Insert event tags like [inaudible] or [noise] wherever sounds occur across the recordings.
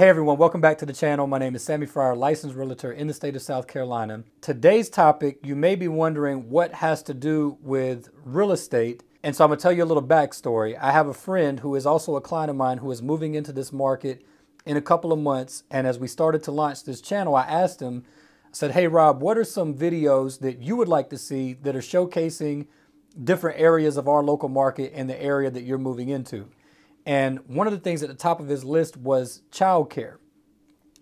Hey everyone, welcome back to the channel. My name is Sammie Fryer, licensed realtor in the state of South Carolina. Today's topic, you may be wondering what has to do with real estate. And so I'm gonna tell you a little backstory. I have a friend who is also a client of mine who is moving into this market in a couple of months. And as we started to launch this channel, I asked him, I said, hey Rob, what are some videos that you would like to see that are showcasing different areas of our local market and the area that you're moving into? And one of the things at the top of his list was childcare.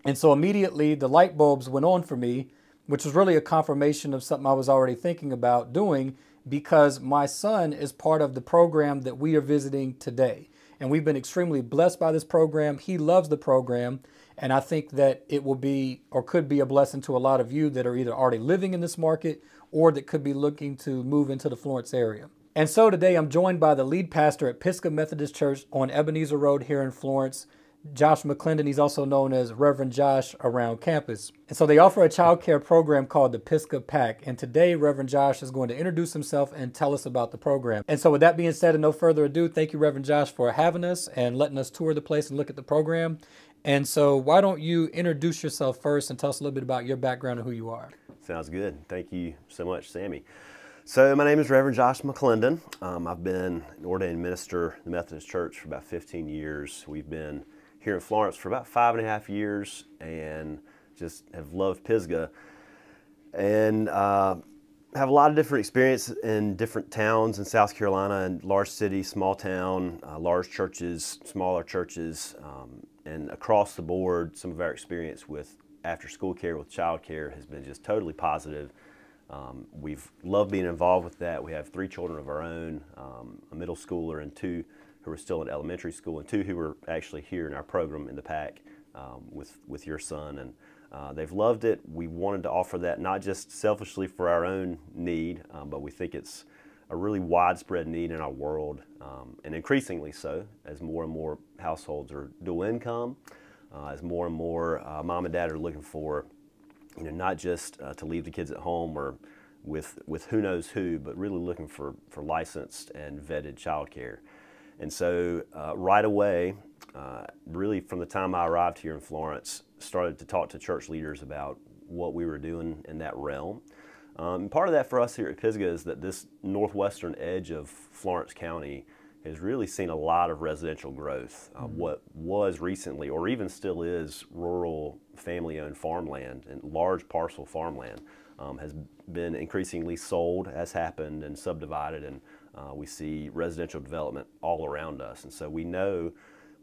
And so immediately the light bulbs went on for me, which was really a confirmation of something I was already thinking about doing because my son is part of the program that we are visiting today. And we've been extremely blessed by this program. He loves the program. And I think that it will be or could be a blessing to a lot of you that are either already living in this market or that could be looking to move into the Florence area. And so today I'm joined by the lead pastor at Pisgah Methodist Church on Ebenezer Road here in Florence, Josh McClendon. He's also known as Reverend Josh around campus. And so they offer a child care program called the Pisgah Pack. And today Reverend Josh is going to introduce himself and tell us about the program. And so with that being said and no further ado, thank you Reverend Josh for having us and letting us tour the place and look at the program. And so why don't you introduce yourself first and tell us a little bit about your background and who you are. Sounds good. Thank you so much, Sammie. So my name is Reverend Josh McClendon. Um, I've been an ordained minister in the Methodist Church for about 15 years. We've been here in Florence for about five and a half years and just have loved Pisgah and uh, have a lot of different experience in different towns in South Carolina and large city, small town, uh, large churches, smaller churches, um, and across the board, some of our experience with after school care with child care has been just totally positive um, we've loved being involved with that. We have three children of our own, um, a middle schooler and two who are still in elementary school, and two who are actually here in our program in the pack um, with, with your son. And uh, they've loved it. We wanted to offer that not just selfishly for our own need, um, but we think it's a really widespread need in our world, um, and increasingly so as more and more households are dual income, uh, as more and more uh, mom and dad are looking for you know, not just uh, to leave the kids at home or with, with who knows who, but really looking for, for licensed and vetted childcare. And so uh, right away, uh, really from the time I arrived here in Florence, started to talk to church leaders about what we were doing in that realm. Um, part of that for us here at Pisgah is that this northwestern edge of Florence County has really seen a lot of residential growth. Uh, mm-hmm. What was recently, or even still is, rural family-owned farmland and large parcel farmland um, has been increasingly sold, has happened, and subdivided, and uh, we see residential development all around us. And so we know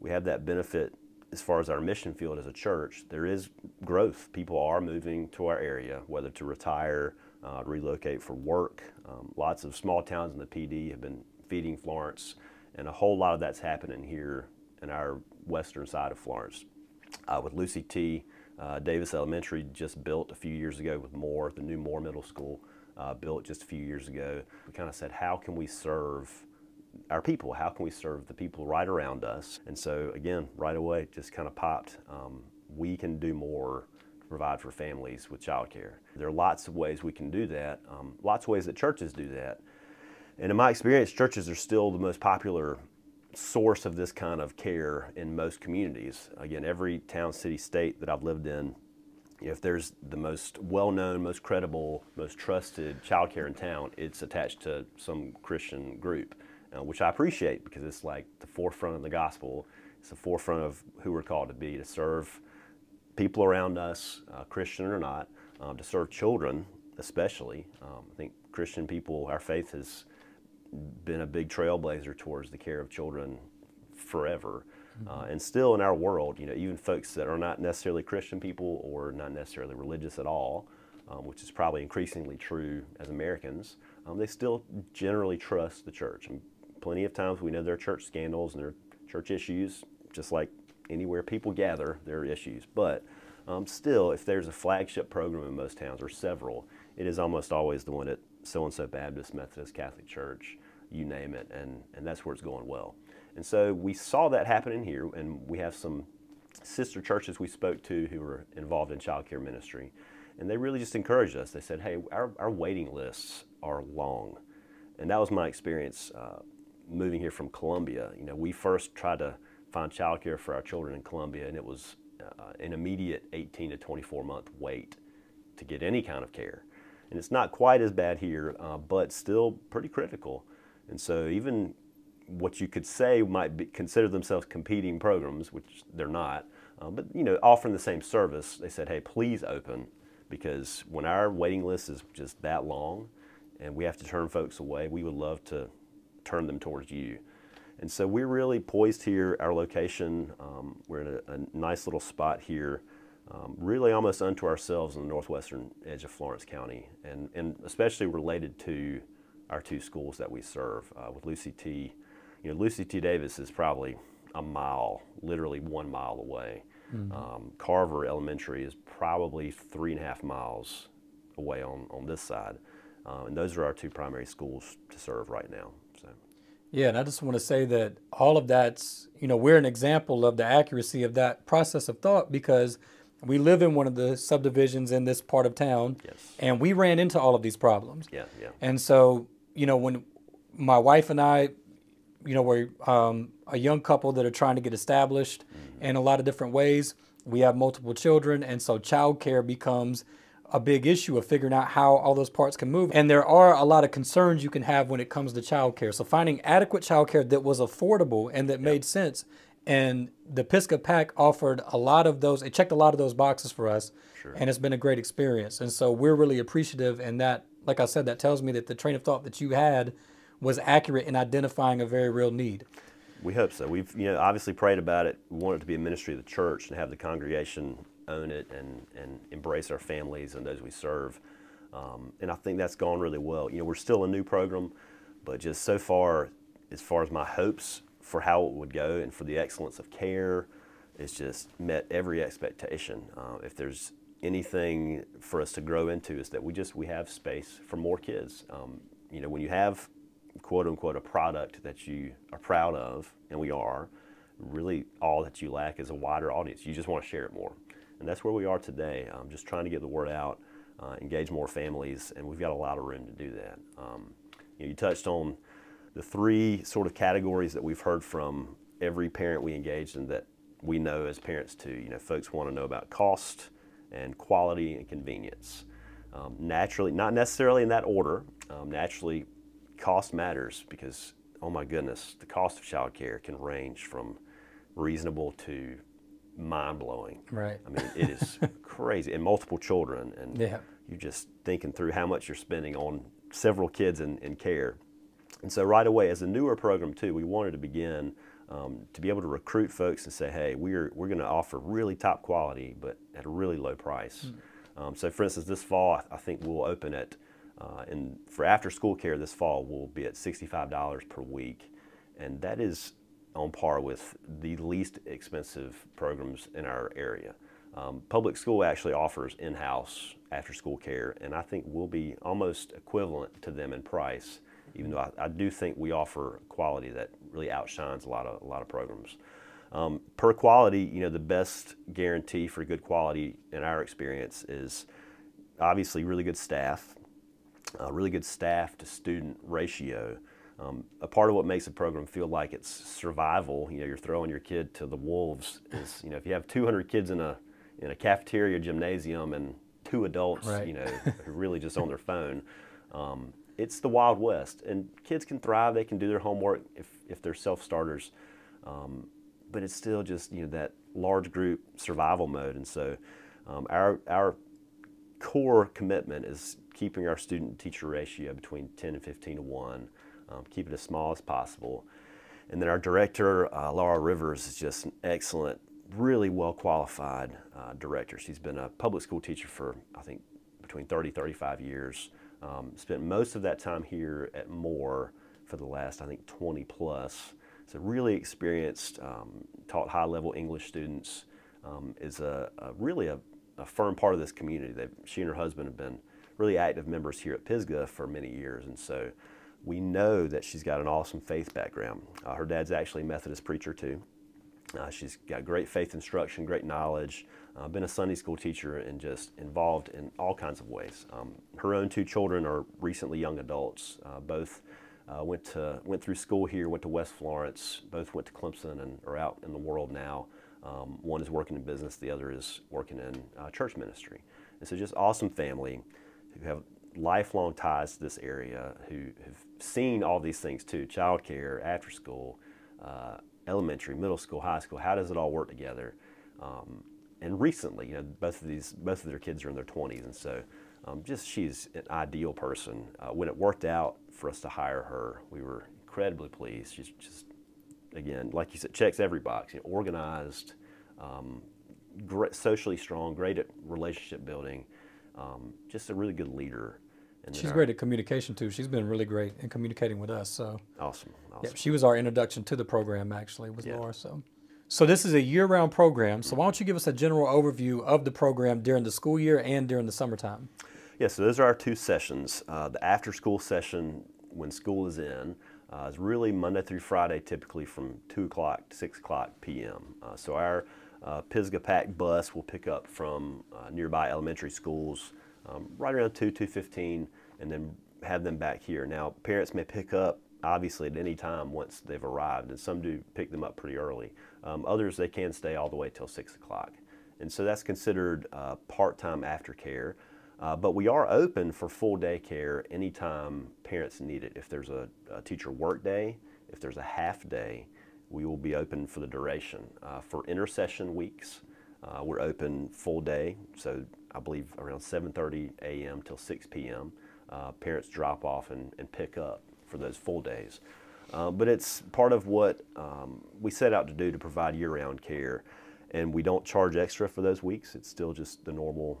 we have that benefit as far as our mission field as a church. There is growth. People are moving to our area, whether to retire, uh, relocate for work. Um, lots of small towns in the Pee Dee have been feeding Florence, and a whole lot of that's happening here in our western side of Florence. Uh, with Lucy T. Uh, Davis Elementary just built a few years ago with Moore, the new Moore Middle School uh, built just a few years ago. We kind of said, how can we serve our people? How can we serve the people right around us? And so again, right away, just kind of popped. Um, we can do more to provide for families with childcare. There are lots of ways we can do that. Um, lots of ways that churches do that. And in my experience, churches are still the most popular source of this kind of care in most communities. Again, every town, city, state that I've lived in, if there's the most well-known, most credible, most trusted child care in town, it's attached to some Christian group, uh, which I appreciate because it's like the forefront of the gospel. It's the forefront of who we're called to be, to serve people around us, uh, Christian or not, um, to serve children especially. Um, I think Christian people, our faith has been a big trailblazer towards the care of children forever. Uh, and still in our world, you know, even folks that are not necessarily Christian people or not necessarily religious at all, um, which is probably increasingly true as Americans, um, they still generally trust the church. And plenty of times we know there are church scandals and there are church issues, just like anywhere people gather, there are issues. But um, still, if there's a flagship program in most towns or several, it is almost always the one at so-and-so Baptist, Methodist, Catholic Church, you name it, and, and that's where it's going well. And so we saw that happening here, and we have some sister churches we spoke to who were involved in child care ministry, and they really just encouraged us. They said, hey, our, our waiting lists are long. And that was my experience uh, moving here from Columbia. You know, we first tried to find child care for our children in Columbia, and it was uh, an immediate 18 to 24 month wait to get any kind of care. And it's not quite as bad here, uh, but still pretty critical. And so even what you could say might be, consider themselves competing programs, which they're not, uh, but you know, offering the same service, they said, hey, please open, because when our waiting list is just that long, and we have to turn folks away, we would love to turn them towards you. And so we're really poised here. Our location, um, we're in a, a, nice little spot here, um, really almost unto ourselves on the northwestern edge of Florence County, and, and especially related to our two schools that we serve. Uh, with Lucy T, you know, Lucy T. Davis is probably a mile, literally one mile away. Mm-hmm. Um, Carver Elementary is probably three and a half miles away on, on this side. Uh, and those are our two primary schools to serve right now. So. Yeah, and I just want to say that all of that's, you know, we're an example of the accuracy of that process of thought because we live in one of the subdivisions in this part of town, yes. and we ran into all of these problems. Yeah, yeah. And so, you know, when my wife and I, you know, we're um, a young couple that are trying to get established mm-hmm. in a lot of different ways. We have multiple children, and so childcare becomes a big issue of figuring out how all those parts can move. And there are a lot of concerns you can have when it comes to childcare. So finding adequate childcare that was affordable and that yep. made sense. And the Pisgah Pack offered a lot of those, it checked a lot of those boxes for us. Sure. And it's been a great experience. And so we're really appreciative. And that, like I said, that tells me that the train of thought that you had was accurate in identifying a very real need. We hope so. We've you know obviously prayed about it. We want it to be a ministry of the church and have the congregation own it and, and embrace our families and those we serve. Um, and I think that's gone really well. You know, we're still a new program, but just so far, as far as my hopes for how it would go and for the excellence of care, it's just met every expectation. Uh, if there's anything for us to grow into, is that we just we have space for more kids. Um, you know, when you have quote unquote a product that you are proud of, and we are, really all that you lack is a wider audience. You just want to share it more. And that's where we are today, um, just trying to get the word out, uh, engage more families, and we've got a lot of room to do that. Um, you, know, you touched on the three sort of categories that we've heard from every parent we engaged and that we know as parents too. You know, folks want to know about cost and quality and convenience. Um, naturally, not necessarily in that order, um, naturally, cost matters because, oh my goodness, the cost of childcare can range from reasonable to mind blowing. Right. I mean, it is [laughs] crazy, and multiple children, and yeah. you're just thinking through how much you're spending on several kids in, in care. And so, right away, as a newer program too, we wanted to begin um, to be able to recruit folks and say, hey, we're we're going to offer really top quality, but at a really low price. Mm. Um, so, for instance, this fall, I think we'll open it. Uh, and for after school care this fall, we'll be at $65 per week. And that is on par with the least expensive programs in our area. Um, public school actually offers in-house after-school care, and I think we'll be almost equivalent to them in price, even though I, I do think we offer quality that really outshines a lot of a lot of programs. Um, per quality, you know, the best guarantee for good quality in our experience is obviously really good staff, uh, really good staff to student ratio. Um, a part of what makes a program feel like it's survival, you know, you're throwing your kid to the wolves [laughs] is, you know, if you have 200 kids in a in a cafeteria gymnasium and two adults, right. you know, [laughs] who really just on their phone, um, it's the Wild West. And kids can thrive; they can do their homework if if they're self starters. Um, but it's still just you know that large group survival mode, and so um, our our core commitment is keeping our student teacher ratio between 10 and 15 to 1 um, keep it as small as possible. And then our director, uh, Laura Rivers, is just an excellent, really well qualified uh, director. She's been a public school teacher for, I think, between 30, 35 years. Um, spent most of that time here at Moore for the last, I think, 20 plus. So really experienced, um, taught high level English students, um, is a, a really a, a, firm part of this community. They've, she and her husband have been really active members here at Pisgah for many years. And so we know that she's got an awesome faith background. Uh, her dad's actually a Methodist preacher too. Uh, she's got great faith instruction, great knowledge, uh, been a Sunday school teacher, and just involved in all kinds of ways. Um, her own two children are recently young adults. Uh, both uh, went to went through school here, went to West Florence. Both went to Clemson and are out in the world now. Um, one is working in business, the other is working in uh, church ministry. And so just awesome family who have lifelong ties to this area, who have seen all these things too, childcare, after school, uh, elementary, middle school, high school, how does it all work together? Um, and recently, you know, both of these, both of their kids are in their 20s, and so um, just she's an ideal person. Uh, when it worked out for us to hire her, we were incredibly pleased. She's just, again, like you said, checks every box. You know, organized, um, great, socially strong, great at relationship building, um, just a really good leader. And She's great at communication too. She's been really great in communicating with us. So awesome. awesome. Yeah, she was our introduction to the program actually with yeah. Laura. So. So this is a year-round program. So why don't you give us a general overview of the program during the school year and during the summertime? Yeah, so those are our two sessions. Uh, the after-school session when school is in uh, is really Monday through Friday, typically from 2 o'clock to 6 o'clock p.m. Uh, so our uh, Pisgah Pack bus will pick up from uh, nearby elementary schools um, right around 2, 2.15 and then have them back here. Now, parents may pick up obviously at any time once they've arrived, and some do pick them up pretty early. Um, others, they can stay all the way till 6 o'clock. And so that's considered uh, part-time aftercare. Uh, but we are open for full day care anytime parents need it. If there's a, a teacher work day, if there's a half day, we will be open for the duration. Uh, for intersession weeks, uh, we're open full day, so I believe around 7.30 a.m. till 6 p.m. Uh, parents drop off and, and pick up for those full days. Uh, but it's part of what um, we set out to do to provide year-round care. And we don't charge extra for those weeks. It's still just the normal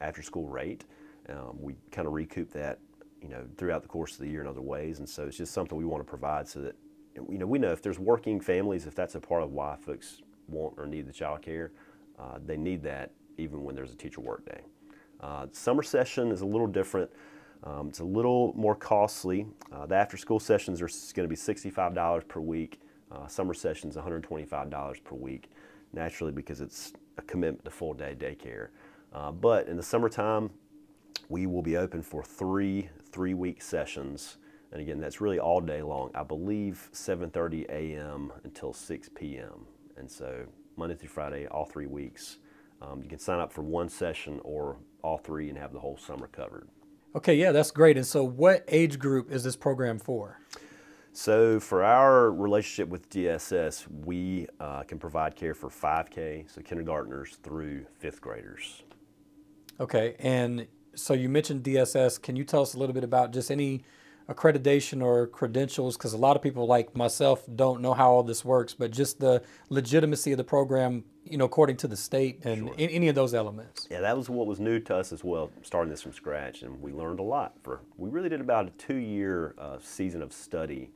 after-school rate. Um, we kind of recoup that, you know, throughout the course of the year in other ways. And so it's just something we want to provide so that, you know, we know if there's working families, if that's a part of why folks want or need the child care, uh, they need that even when there's a teacher work day. Uh, summer session is a little different. Um, it's a little more costly. Uh, the after school sessions are going to be $65 per week. Uh, summer sessions $125 per week, naturally because it's a commitment to full day daycare. Uh, but in the summertime, we will be open for three three week sessions. And again, that's really all day long. I believe 7:30 a.m. until 6 p.m. And so Monday through Friday, all three weeks. Um, you can sign up for one session or all three and have the whole summer covered. Okay, yeah, that's great. And so, what age group is this program for? So, for our relationship with DSS, we uh, can provide care for 5K, so kindergartners through fifth graders. Okay, and so you mentioned DSS. Can you tell us a little bit about just any accreditation or credentials? Because a lot of people like myself don't know how all this works, but just the legitimacy of the program, you know, according to the state and sure. any of those elements. Yeah, that was what was new to us as well, starting this from scratch, and we learned a lot. For we really did about a two-year uh, season of study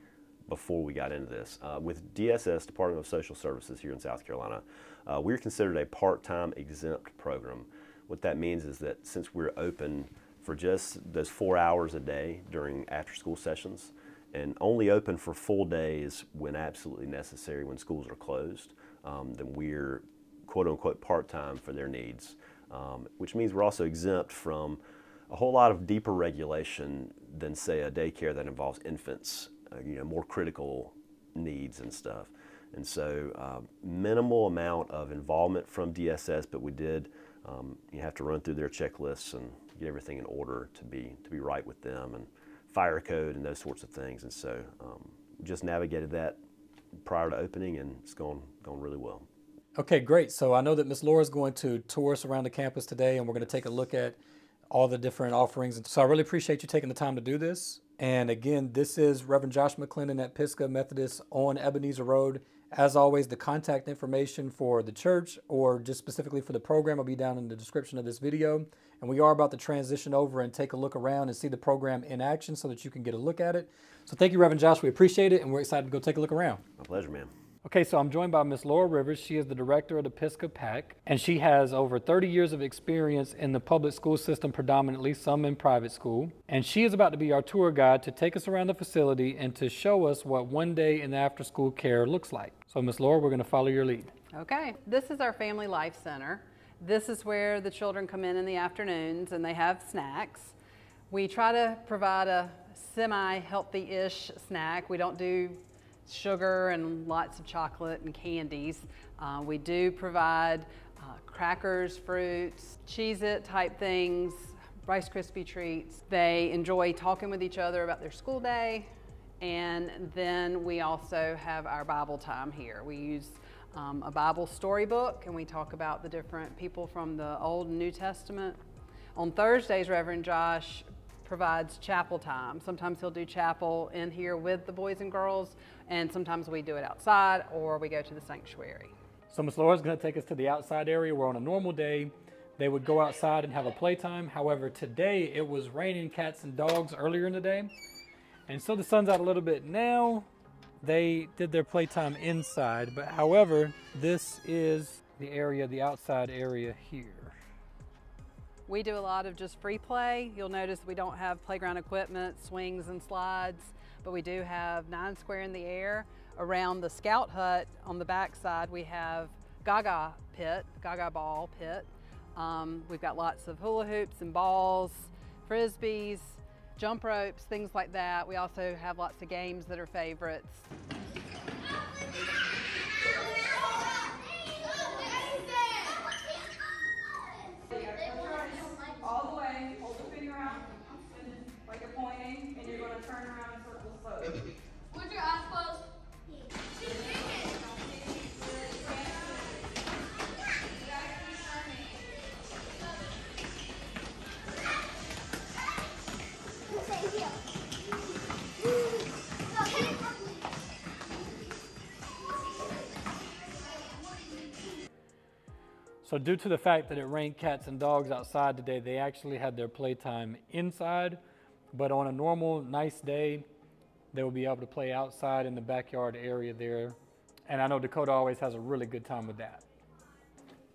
before we got into this. Uh, with DSS, Department of Social Services here in South Carolina, uh, we're considered a part-time exempt program. What that means is that since we're open for just those four hours a day during after school sessions and only open for full days when absolutely necessary when schools are closed, um, then we're quote unquote part time for their needs, um, which means we're also exempt from a whole lot of deeper regulation than, say, a daycare that involves infants, uh, you know, more critical needs and stuff. And so, uh, minimal amount of involvement from DSS, but we did. Um, you have to run through their checklists and get everything in order to be to be right with them and fire code and those sorts of things. And so um, just navigated that prior to opening, and it's gone gone really well. Okay, great. So I know that Miss Laura is going to tour us around the campus today, and we're going to take a look at all the different offerings. And so I really appreciate you taking the time to do this. And again, this is Reverend Josh McClendon at Pisgah Methodist on Ebenezer Road. As always, the contact information for the church or just specifically for the program will be down in the description of this video. And we are about to transition over and take a look around and see the program in action so that you can get a look at it. So thank you, Reverend Josh. We appreciate it and we're excited to go take a look around. My pleasure, man. Okay, so I'm joined by Miss Laura Rivers. She is the director of the Pack, and she has over 30 years of experience in the public school system, predominantly some in private school. And she is about to be our tour guide to take us around the facility and to show us what one day in the after school care looks like. So, Miss Laura, we're going to follow your lead. Okay, this is our Family Life Center. This is where the children come in in the afternoons and they have snacks. We try to provide a semi healthy ish snack. We don't do sugar and lots of chocolate and candies. Uh, we do provide uh, crackers, fruits, Cheez-It type things, Rice Krispie treats. They enjoy talking with each other about their school day. And then we also have our Bible time here. We use um, a Bible storybook and we talk about the different people from the Old and New Testament. On Thursdays, Reverend Josh provides chapel time. Sometimes he'll do chapel in here with the boys and girls, and sometimes we do it outside or we go to the sanctuary. So Miss Laura's going to take us to the outside area where on a normal day they would go outside and have a playtime. However, today it was raining cats and dogs earlier in the day. And so the sun's out a little bit now. They did their playtime inside, but however, this is the area, the outside area here. We do a lot of just free play. You'll notice we don't have playground equipment, swings and slides, but we do have nine square in the air. Around the scout hut on the back side, we have Gaga pit, Gaga ball pit. Um, we've got lots of hula hoops and balls, frisbees, jump ropes, things like that. We also have lots of games that are favorites. So due to the fact that it rained cats and dogs outside today, they actually had their playtime inside. But on a normal, nice day, they will be able to play outside in the backyard area there. And I know Dakota always has a really good time with that.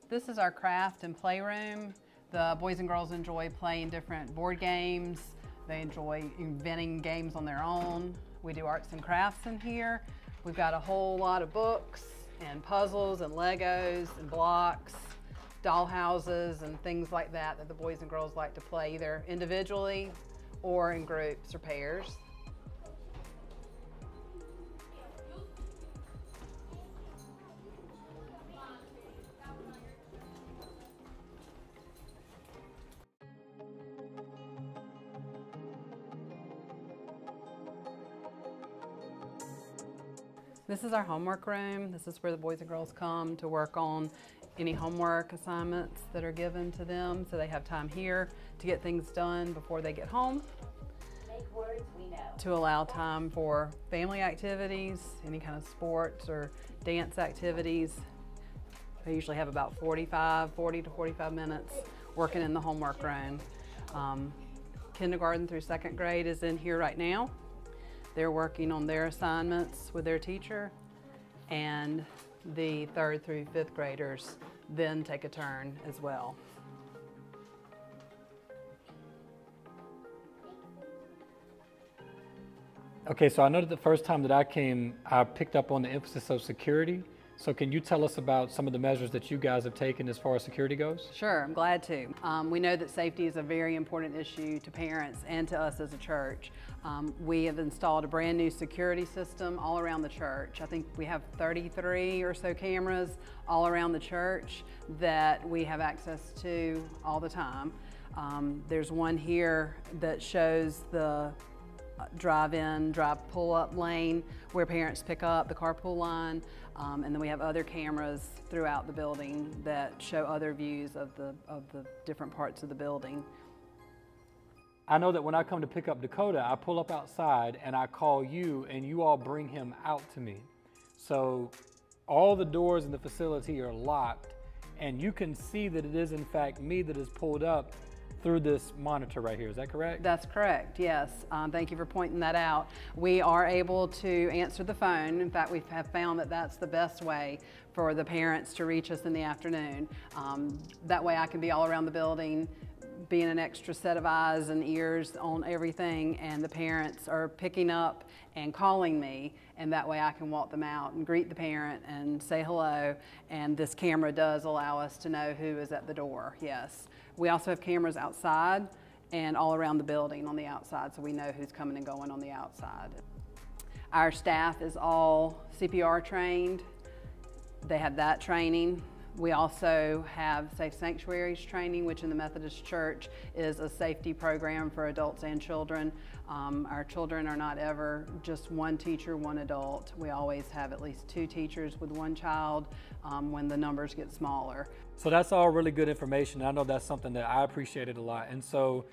This is our craft and playroom. The boys and girls enjoy playing different board games. They enjoy inventing games on their own. We do arts and crafts in here. We've got a whole lot of books and puzzles and Legos and blocks doll houses and things like that that the boys and girls like to play either individually or in groups or pairs. This is our homework room. This is where the boys and girls come to work on any homework assignments that are given to them. So they have time here to get things done before they get home. Make words we know. To allow time for family activities, any kind of sports or dance activities. They usually have about 45, 40 to 45 minutes working in the homework room. Um, kindergarten through second grade is in here right now. They're working on their assignments with their teacher and the third through fifth graders then take a turn as well. Okay, so I know that the first time that I came, I picked up on the emphasis of security. So can you tell us about some of the measures that you guys have taken as far as security goes? Sure, I'm glad to. Um, we know that safety is a very important issue to parents and to us as a church. Um, we have installed a brand new security system all around the church. I think we have 33 or so cameras all around the church that we have access to all the time. Um, there's one here that shows the drive-in, drive pull-up lane where parents pick up the carpool line. Um, and then we have other cameras throughout the building that show other views of the, of the different parts of the building. I know that when I come to pick up Dakota, I pull up outside and I call you and you all bring him out to me. So all the doors in the facility are locked and you can see that it is in fact me that is pulled up through this monitor right here. Is that correct? That's correct, yes. Um, thank you for pointing that out. We are able to answer the phone. In fact, we have found that that's the best way for the parents to reach us in the afternoon. Um, that way I can be all around the building, being an extra set of eyes and ears on everything and the parents are picking up and calling me and that way I can walk them out and greet the parent and say hello and this camera does allow us to know who is at the door, yes. We also have cameras outside and all around the building on the outside so we know who's coming and going on the outside. Our staff is all CPR trained. They have that training. We also have Safe Sanctuaries training, which in the Methodist Church is a safety program for adults and children. Um, our children are not ever just one teacher, one adult. We always have at least two teachers with one child um, when the numbers get smaller. So that's all really good information. I know that's something that I appreciated a lot. And so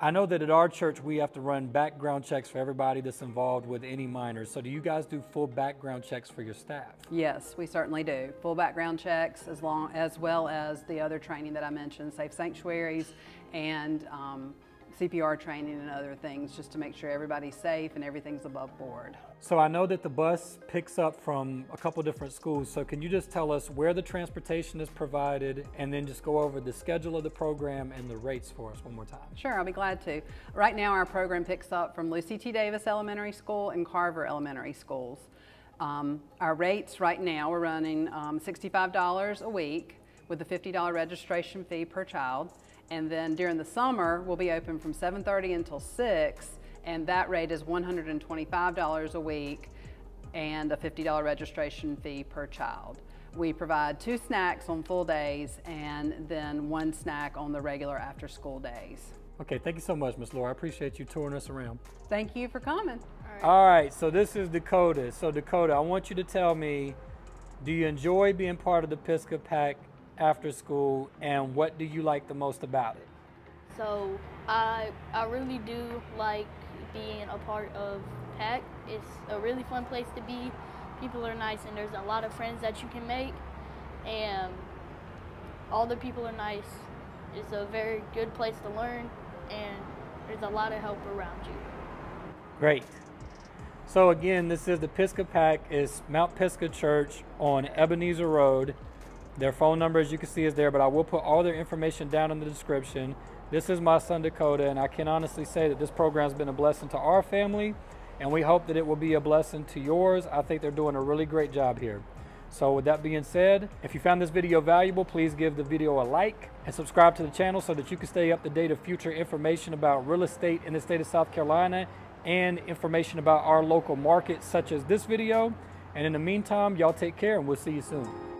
I know that at our church we have to run background checks for everybody that's involved with any minors. So do you guys do full background checks for your staff? Yes, we certainly do. Full background checks as long as well as the other training that I mentioned, safe sanctuaries and um, CPR training and other things just to make sure everybody's safe and everything's above board. So I know that the bus picks up from a couple different schools. So can you just tell us where the transportation is provided and then just go over the schedule of the program and the rates for us one more time? Sure, I'll be glad to. Right now our program picks up from Lucy T. Davis Elementary School and Carver Elementary Schools. Um, our rates right now, we're running um, $65 a week with a $50 registration fee per child. And then during the summer, we'll be open from 7.30 until 6, and that rate is $125 a week and a $50 registration fee per child. We provide two snacks on full days and then one snack on the regular after school days. Okay, thank you so much, Miss Laura. I appreciate you touring us around. Thank you for coming. All right, so this is Dakota. So Dakota, I want you to tell me, do you enjoy being part of the Pisgah Pack after school and what do you like the most about it? So I I really do like being a part of Pack. It's a really fun place to be. People are nice and there's a lot of friends that you can make and all the people are nice. It's a very good place to learn and there's a lot of help around you. Great. So again, this is the Pisgah Pack. It's Mount Pisgah Church on Ebenezer Road. Their phone number, as you can see, is there, but I will put all their information down in the description. This is my son Dakota, and I can honestly say that this program has been a blessing to our family, and we hope that it will be a blessing to yours. I think they're doing a really great job here. So with that being said, if you found this video valuable, please give the video a like and subscribe to the channel so that you can stay up to date of future information about real estate in the state of South Carolina and information about our local market such as this video. And in the meantime, y'all take care and we'll see you soon.